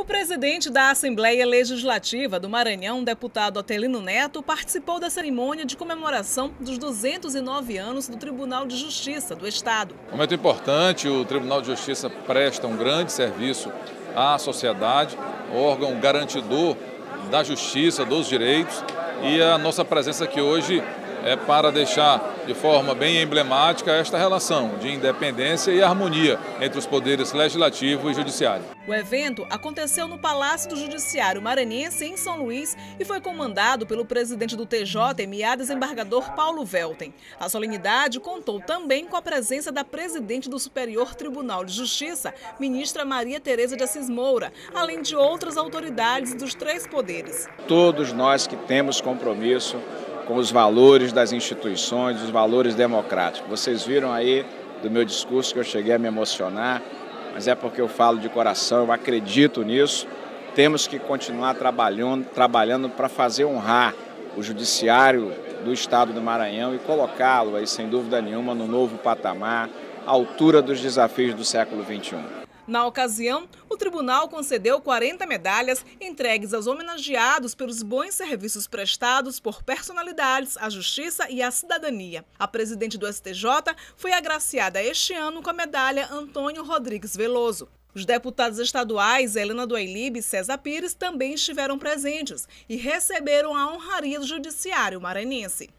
O presidente da Assembleia Legislativa do Maranhão, deputado Otelino Neto, participou da cerimônia de comemoração dos 209 anos do Tribunal de Justiça do Estado. Momento importante, o Tribunal de Justiça presta um grande serviço à sociedade, órgão garantidor da justiça, dos direitos, e a nossa presença aqui hoje é para deixar de forma bem emblemática esta relação de independência e harmonia entre os poderes legislativo e judiciário. O evento aconteceu no Palácio do Judiciário Maranhense, em São Luís, e foi comandado pelo presidente do TJ, MA, desembargador Paulo Velten. A solenidade contou também com a presença da presidente do Superior Tribunal de Justiça, ministra Maria Tereza de Assis Moura, além de outras autoridades dos três poderes. Todos nós que temos compromisso com os valores das instituições, os valores democráticos. Vocês viram aí do meu discurso que eu cheguei a me emocionar, mas é porque eu falo de coração, eu acredito nisso. Temos que continuar trabalhando, trabalhando para fazer honrar o judiciário do estado do Maranhão e colocá-lo aí sem dúvida nenhuma no novo patamar, à altura dos desafios do século XXI. Na ocasião, tribunal concedeu 40 medalhas entregues aos homenageados pelos bons serviços prestados por personalidades à justiça e à cidadania. A presidente do STJ foi agraciada este ano com a medalha Antônio Rodrigues Veloso. Os deputados estaduais Helena do e César Pires também estiveram presentes e receberam a honraria do Judiciário Maranhense.